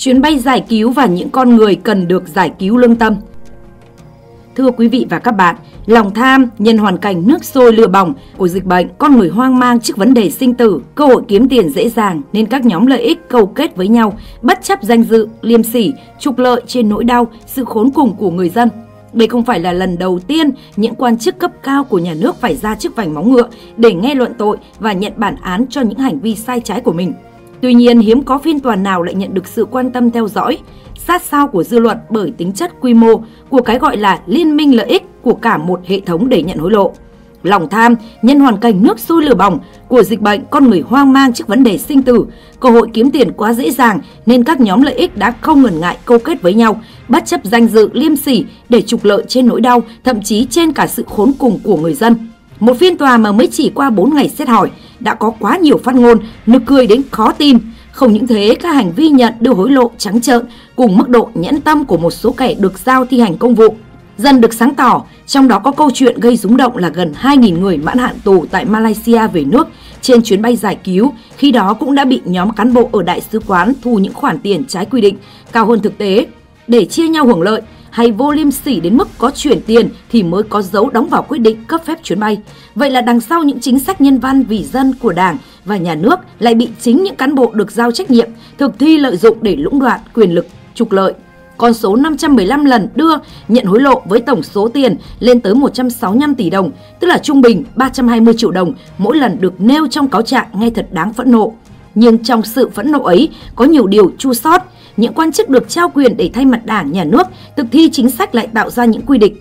chuyến bay giải cứu và những con người cần được giải cứu lương tâm. Thưa quý vị và các bạn, lòng tham, nhân hoàn cảnh nước sôi lửa bỏng của dịch bệnh, con người hoang mang trước vấn đề sinh tử, cơ hội kiếm tiền dễ dàng nên các nhóm lợi ích câu kết với nhau, bất chấp danh dự, liêm sỉ, trục lợi trên nỗi đau, sự khốn cùng của người dân. Đây không phải là lần đầu tiên những quan chức cấp cao của nhà nước phải ra trước vành móng ngựa để nghe luận tội và nhận bản án cho những hành vi sai trái của mình. Tuy nhiên, hiếm có phiên tòa nào lại nhận được sự quan tâm theo dõi, sát sao của dư luận bởi tính chất quy mô của cái gọi là liên minh lợi ích của cả một hệ thống để nhận hối lộ. Lòng tham, nhân hoàn cảnh nước sôi lửa bỏng của dịch bệnh, con người hoang mang trước vấn đề sinh tử, cơ hội kiếm tiền quá dễ dàng nên các nhóm lợi ích đã không ngần ngại câu kết với nhau, bất chấp danh dự liêm sỉ để trục lợi trên nỗi đau, thậm chí trên cả sự khốn cùng của người dân. Một phiên tòa mà mới chỉ qua 4 ngày xét hỏi đã có quá nhiều phát ngôn, nực cười đến khó tin. Không những thế, các hành vi nhận đưa hối lộ trắng trợn cùng mức độ nhẫn tâm của một số kẻ được giao thi hành công vụ dần được sáng tỏ, trong đó có câu chuyện gây rúng động là gần 2.000 người mãn hạn tù tại Malaysia về nước trên chuyến bay giải cứu, khi đó cũng đã bị nhóm cán bộ ở đại sứ quán thu những khoản tiền trái quy định cao hơn thực tế. Để chia nhau hưởng lợi hay vô liêm sỉ đến mức có chuyển tiền thì mới có dấu đóng vào quyết định cấp phép chuyến bay. Vậy là đằng sau những chính sách nhân văn vì dân của Đảng và nhà nước lại bị chính những cán bộ được giao trách nhiệm thực thi lợi dụng để lũng đoạn quyền lực trục lợi con số 515 lần đưa nhận hối lộ với tổng số tiền lên tới 165 tỷ đồng, tức là trung bình 320 triệu đồng mỗi lần được nêu trong cáo trạng nghe thật đáng phẫn nộ. Nhưng trong sự phẫn nộ ấy có nhiều điều chua sót, những quan chức được trao quyền để thay mặt đảng, nhà nước thực thi chính sách lại tạo ra những quy định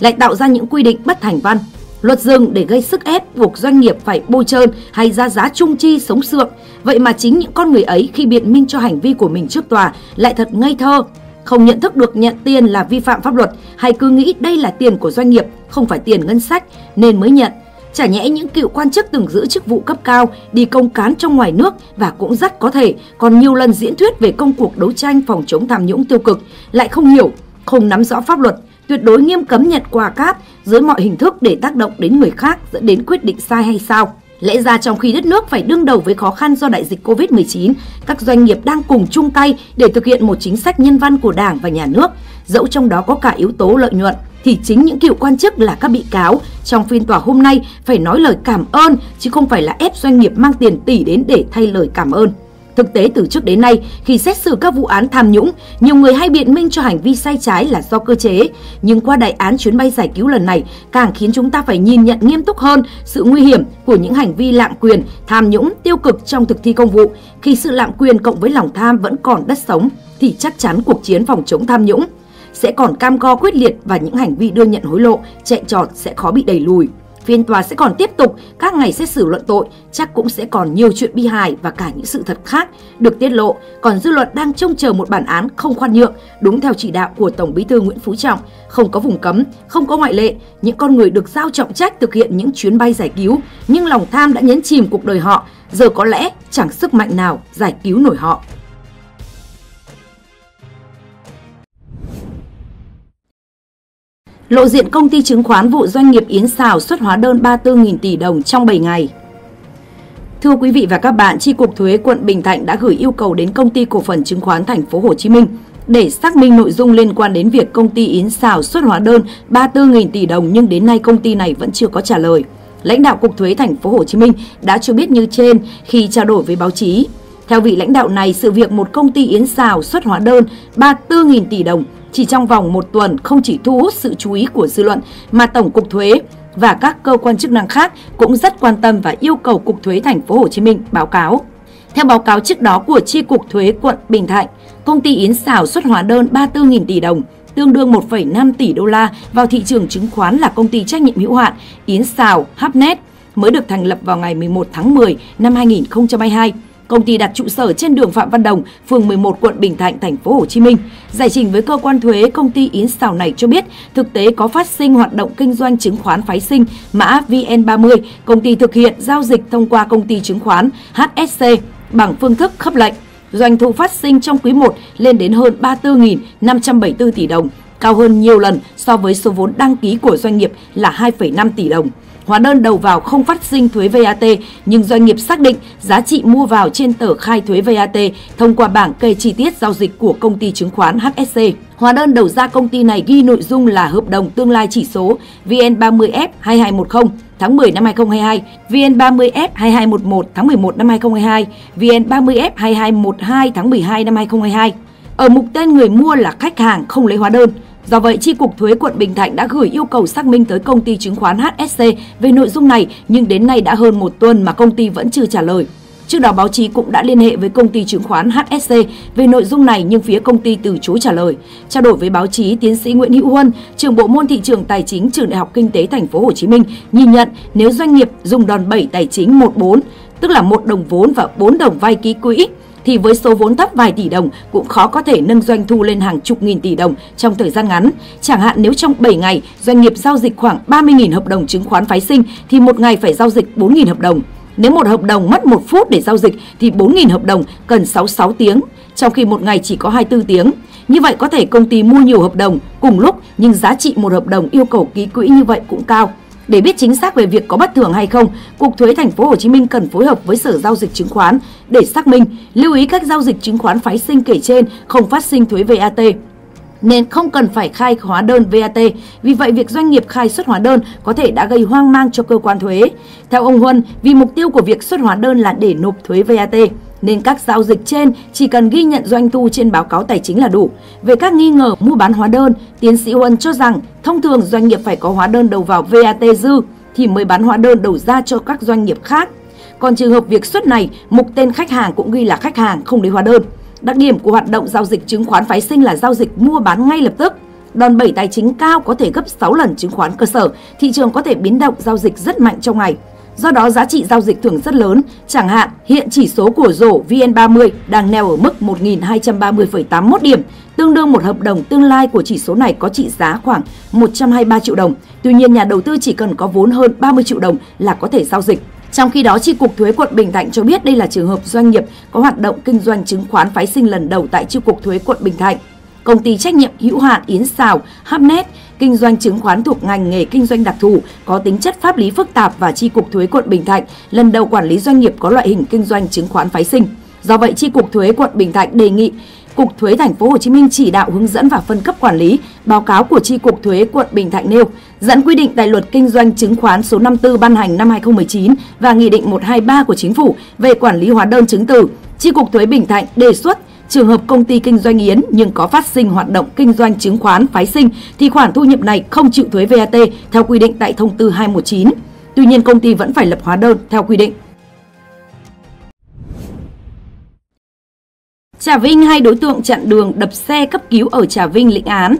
lại tạo ra những quy định bất thành văn, luật dừng để gây sức ép buộc doanh nghiệp phải bôi trơn hay ra giá trung chi sống sượng. Vậy mà chính những con người ấy khi biện minh cho hành vi của mình trước tòa lại thật ngây thơ, không nhận thức được nhận tiền là vi phạm pháp luật hay cứ nghĩ đây là tiền của doanh nghiệp, không phải tiền ngân sách nên mới nhận. Chả nhẽ những cựu quan chức từng giữ chức vụ cấp cao đi công cán trong ngoài nước và cũng rất có thể còn nhiều lần diễn thuyết về công cuộc đấu tranh phòng chống tham nhũng tiêu cực lại không hiểu, không nắm rõ pháp luật, tuyệt đối nghiêm cấm nhận quà cáp dưới mọi hình thức để tác động đến người khác dẫn đến quyết định sai hay sao. Lẽ ra trong khi đất nước phải đương đầu với khó khăn do đại dịch Covid-19, các doanh nghiệp đang cùng chung tay để thực hiện một chính sách nhân văn của Đảng và nhà nước, dẫu trong đó có cả yếu tố lợi nhuận thì chính những cựu quan chức là các bị cáo trong phiên tòa hôm nay phải nói lời cảm ơn chứ không phải là ép doanh nghiệp mang tiền tỷ đến để thay lời cảm ơn. Thực tế từ trước đến nay, khi xét xử các vụ án tham nhũng, nhiều người hay biện minh cho hành vi sai trái là do cơ chế. Nhưng qua đại án chuyến bay giải cứu lần này, càng khiến chúng ta phải nhìn nhận nghiêm túc hơn sự nguy hiểm của những hành vi lạm quyền, tham nhũng, tiêu cực trong thực thi công vụ. Khi sự lạm quyền cộng với lòng tham vẫn còn đất sống, thì chắc chắn cuộc chiến phòng chống tham nhũng sẽ còn cam go quyết liệt và những hành vi đưa nhận hối lộ, chạy trọt sẽ khó bị đẩy lùi. Phiên tòa sẽ còn tiếp tục, các ngày xét xử luận tội chắc cũng sẽ còn nhiều chuyện bi hài và cả những sự thật khác được tiết lộ. Còn dư luận đang trông chờ một bản án không khoan nhượng, đúng theo chỉ đạo của Tổng Bí thư Nguyễn Phú Trọng, không có vùng cấm, không có ngoại lệ. Những con người được giao trọng trách thực hiện những chuyến bay giải cứu, nhưng lòng tham đã nhấn chìm cuộc đời họ, giờ có lẽ chẳng sức mạnh nào giải cứu nổi họ. Lộ diện công ty chứng khoán vụ doanh nghiệp Yến Xào xuất hóa đơn 34.000 tỷ đồng trong 7 ngày. Thưa quý vị và các bạn, Chi cục thuế quận Bình Thạnh đã gửi yêu cầu đến công ty cổ phần chứng khoán thành phố Hồ Chí Minh để xác minh nội dung liên quan đến việc công ty Yến Xào xuất hóa đơn 34.000 tỷ đồng nhưng đến nay công ty này vẫn chưa có trả lời. Lãnh đạo cục thuế thành phố Hồ Chí Minh đã cho biết như trên khi trao đổi với báo chí. Theo vị lãnh đạo này, sự việc một công ty Yến Xào xuất hóa đơn 34.000 tỷ đồng chỉ trong vòng một tuần không chỉ thu hút sự chú ý của dư luận mà Tổng cục Thuế và các cơ quan chức năng khác cũng rất quan tâm và yêu cầu Cục Thuế Thành phố Hồ Chí Minh báo cáo. Theo báo cáo trước đó của Chi cục Thuế quận Bình Thạnh, công ty Yến Xảo xuất hóa đơn 34.000 tỷ đồng, tương đương 1,5 tỷ đô la vào thị trường chứng khoán là công ty trách nhiệm hữu hạn Yến Xào Hapnet mới được thành lập vào ngày 11 tháng 10 năm 2022 Công ty đặt trụ sở trên đường Phạm Văn Đồng, phường 11 quận Bình Thạnh, thành phố Hồ Chí Minh. Giải trình với cơ quan thuế, công ty Yến Xào này cho biết thực tế có phát sinh hoạt động kinh doanh chứng khoán phái sinh mã VN30, công ty thực hiện giao dịch thông qua công ty chứng khoán HSC bằng phương thức khớp lệnh. Doanh thu phát sinh trong quý 1 lên đến hơn 34.574 tỷ đồng, cao hơn nhiều lần so với số vốn đăng ký của doanh nghiệp là 2,5 tỷ đồng. Hóa đơn đầu vào không phát sinh thuế VAT, nhưng doanh nghiệp xác định giá trị mua vào trên tờ khai thuế VAT thông qua bảng kê chi tiết giao dịch của công ty chứng khoán HSC. Hóa đơn đầu ra công ty này ghi nội dung là hợp đồng tương lai chỉ số VN30F 2210 tháng 10 năm 2022, VN30F 2211 tháng 11 năm 2022, VN30F 2212 tháng 12 năm 2022. Ở mục tên người mua là khách hàng không lấy hóa đơn. Do vậy, Chi cục Thuế quận Bình Thạnh đã gửi yêu cầu xác minh tới công ty chứng khoán HSC về nội dung này, nhưng đến nay đã hơn một tuần mà công ty vẫn chưa trả lời. Trước đó, báo chí cũng đã liên hệ với công ty chứng khoán HSC về nội dung này nhưng phía công ty từ chối trả lời. Trao đổi với báo chí, tiến sĩ Nguyễn Hữu Huân, trưởng bộ môn thị trường tài chính trường Đại học Kinh tế Thành phố Hồ Chí Minh nhìn nhận nếu doanh nghiệp dùng đòn bẩy tài chính 14, tức là một đồng vốn và 4 đồng vay ký quỹ thì với số vốn thấp vài tỷ đồng cũng khó có thể nâng doanh thu lên hàng chục nghìn tỷ đồng trong thời gian ngắn. Chẳng hạn nếu trong 7 ngày doanh nghiệp giao dịch khoảng 30.000 hợp đồng chứng khoán phái sinh thì một ngày phải giao dịch 4.000 hợp đồng. Nếu một hợp đồng mất 1 phút để giao dịch thì 4.000 hợp đồng cần 66 tiếng, trong khi một ngày chỉ có 24 tiếng. Như vậy có thể công ty mua nhiều hợp đồng cùng lúc nhưng giá trị một hợp đồng yêu cầu ký quỹ như vậy cũng cao. Để biết chính xác về việc có bất thường hay không, Cục Thuế Thành phố Hồ Chí Minh cần phối hợp với Sở giao dịch chứng khoán để xác minh, lưu ý các giao dịch chứng khoán phái sinh kể trên không phát sinh thuế VAT nên không cần phải khai hóa đơn VAT. Vì vậy, việc doanh nghiệp khai xuất hóa đơn có thể đã gây hoang mang cho cơ quan thuế. Theo ông Huân, vì mục tiêu của việc xuất hóa đơn là để nộp thuế VAT, nên các giao dịch trên chỉ cần ghi nhận doanh thu trên báo cáo tài chính là đủ. Về các nghi ngờ mua bán hóa đơn, tiến sĩ Huân cho rằng thông thường doanh nghiệp phải có hóa đơn đầu vào VAT dư thì mới bán hóa đơn đầu ra cho các doanh nghiệp khác. Còn trường hợp việc xuất này, mục tên khách hàng cũng ghi là khách hàng không lấy hóa đơn. Đặc điểm của hoạt động giao dịch chứng khoán phái sinh là giao dịch mua bán ngay lập tức. Đòn bẩy tài chính cao có thể gấp 6 lần chứng khoán cơ sở, thị trường có thể biến động giao dịch rất mạnh trong ngày. Do đó giá trị giao dịch thường rất lớn, chẳng hạn hiện chỉ số của rổ VN30 đang neo ở mức 1.230,81 điểm, tương đương một hợp đồng tương lai của chỉ số này có trị giá khoảng 123 triệu đồng. Tuy nhiên nhà đầu tư chỉ cần có vốn hơn 30 triệu đồng là có thể giao dịch. Trong khi đó, Chi cục Thuế quận Bình Thạnh cho biết đây là trường hợp doanh nghiệp có hoạt động kinh doanh chứng khoán phái sinh lần đầu tại Chi cục Thuế quận Bình Thạnh. Công ty trách nhiệm hữu hạn Yến Xào, Hapnet kinh doanh chứng khoán thuộc ngành nghề kinh doanh đặc thù, có tính chất pháp lý phức tạp và Chi cục Thuế quận Bình Thạnh lần đầu quản lý doanh nghiệp có loại hình kinh doanh chứng khoán phái sinh. Do vậy, Chi cục Thuế quận Bình Thạnh đề nghị Cục Thuế Thành phố Hồ Chí Minh chỉ đạo hướng dẫn và phân cấp quản lý báo cáo của Chi cục Thuế quận Bình Thạnh nêu dẫn quy định tại Luật Kinh doanh chứng khoán số 54 ban hành năm 2019 và Nghị định 123 của Chính phủ về quản lý hóa đơn chứng từ. Chi cục Thuế Bình Thạnh đề xuất Trường hợp công ty kinh doanh yến nhưng có phát sinh hoạt động kinh doanh chứng khoán phái sinh thì khoản thu nhập này không chịu thuế VAT theo quy định tại thông tư 219. Tuy nhiên công ty vẫn phải lập hóa đơn theo quy định. Trà Vinh hai đối tượng chặn đường đập xe cấp cứu ở Trà Vinh lĩnh án.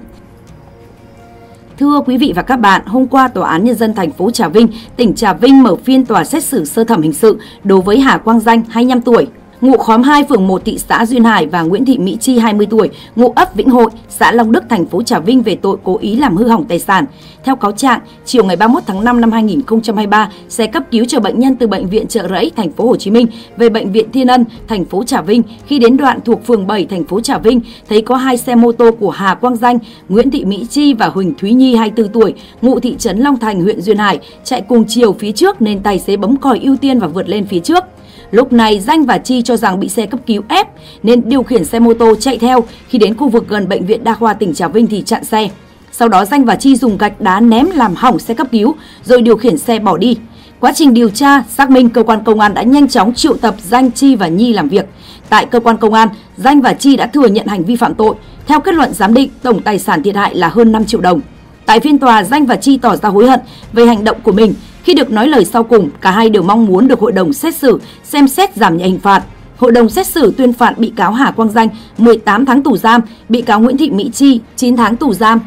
Thưa quý vị và các bạn, hôm qua Tòa án Nhân dân thành phố Trà Vinh, tỉnh Trà Vinh mở phiên tòa xét xử sơ thẩm hình sự đối với Hà Quang Danh, 25 tuổi, ngụ khóm 2 phường 1 thị xã Duyên Hải và Nguyễn Thị Mỹ Chi 20 tuổi, ngụ ấp Vĩnh Hội, xã Long Đức, thành phố Trà Vinh về tội cố ý làm hư hỏng tài sản. Theo cáo trạng, chiều ngày 31 tháng 5 năm 2023, xe cấp cứu chở bệnh nhân từ bệnh viện Trợ Rẫy, thành phố Hồ Chí Minh về bệnh viện Thiên Ân, thành phố Trà Vinh. Khi đến đoạn thuộc phường 7 thành phố Trà Vinh, thấy có hai xe mô tô của Hà Quang Danh, Nguyễn Thị Mỹ Chi và Huỳnh Thúy Nhi 24 tuổi, ngụ thị trấn Long Thành, huyện Duyên Hải, chạy cùng chiều phía trước nên tài xế bấm còi ưu tiên và vượt lên phía trước. Lúc này Danh và Chi cho rằng bị xe cấp cứu ép nên điều khiển xe mô tô chạy theo. Khi đến khu vực gần bệnh viện Đa khoa tỉnh Trà Vinh thì chặn xe. Sau đó Danh và Chi dùng gạch đá ném làm hỏng xe cấp cứu rồi điều khiển xe bỏ đi. Quá trình điều tra, xác minh cơ quan công an đã nhanh chóng triệu tập Danh, Chi và Nhi làm việc. Tại cơ quan công an, Danh và Chi đã thừa nhận hành vi phạm tội. Theo kết luận giám định, tổng tài sản thiệt hại là hơn 5 triệu đồng. Tại phiên tòa, Danh và Chi tỏ ra hối hận về hành động của mình. Khi được nói lời sau cùng, cả hai đều mong muốn được hội đồng xét xử xem xét giảm nhẹ hình phạt. Hội đồng xét xử tuyên phạt bị cáo Hà Quang Danh 18 tháng tù giam, bị cáo Nguyễn Thị Mỹ Chi 9 tháng tù giam.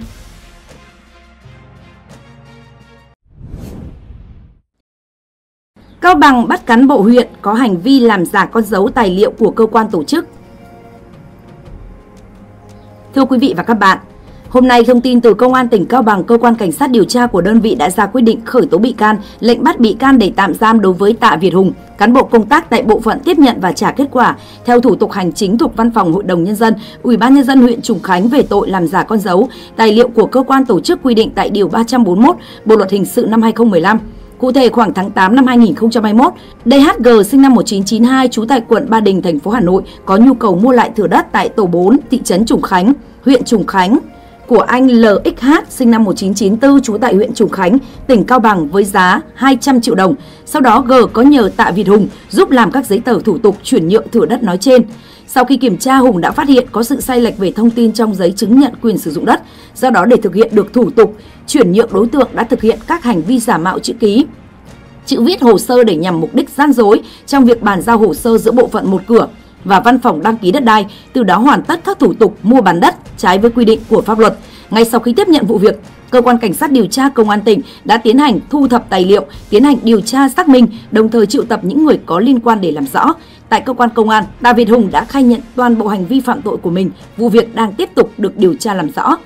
Cao Bằng bắt cán bộ huyện có hành vi làm giả con dấu tài liệu của cơ quan tổ chức. Thưa quý vị và các bạn, Hôm nay, thông tin từ Công an tỉnh Cao Bằng, cơ quan cảnh sát điều tra của đơn vị đã ra quyết định khởi tố bị can, lệnh bắt bị can để tạm giam đối với Tạ Việt Hùng, cán bộ công tác tại bộ phận tiếp nhận và trả kết quả theo thủ tục hành chính thuộc Văn phòng Hội đồng nhân dân, Ủy ban nhân dân huyện Trùng Khánh về tội làm giả con dấu, tài liệu của cơ quan tổ chức quy định tại điều 341 Bộ luật hình sự năm 2015. Cụ thể khoảng tháng 8 năm 2021, DHG sinh năm 1992 trú tại quận Ba Đình, thành phố Hà Nội có nhu cầu mua lại thửa đất tại tổ 4 thị trấn Trùng Khánh, huyện Trùng Khánh của anh LXH sinh năm 1994 trú tại huyện Trùng Khánh, tỉnh Cao Bằng với giá 200 triệu đồng. Sau đó G có nhờ Tạ Việt Hùng giúp làm các giấy tờ thủ tục chuyển nhượng thửa đất nói trên. Sau khi kiểm tra, Hùng đã phát hiện có sự sai lệch về thông tin trong giấy chứng nhận quyền sử dụng đất. Do đó để thực hiện được thủ tục, chuyển nhượng đối tượng đã thực hiện các hành vi giả mạo chữ ký, chữ viết hồ sơ để nhằm mục đích gian dối trong việc bàn giao hồ sơ giữa bộ phận một cửa và văn phòng đăng ký đất đai, từ đó hoàn tất các thủ tục mua bán đất trái với quy định của pháp luật. Ngay sau khi tiếp nhận vụ việc, cơ quan cảnh sát điều tra công an tỉnh đã tiến hành thu thập tài liệu, tiến hành điều tra xác minh, đồng thời triệu tập những người có liên quan để làm rõ. Tại cơ quan công an, David Hùng đã khai nhận toàn bộ hành vi phạm tội của mình, vụ việc đang tiếp tục được điều tra làm rõ.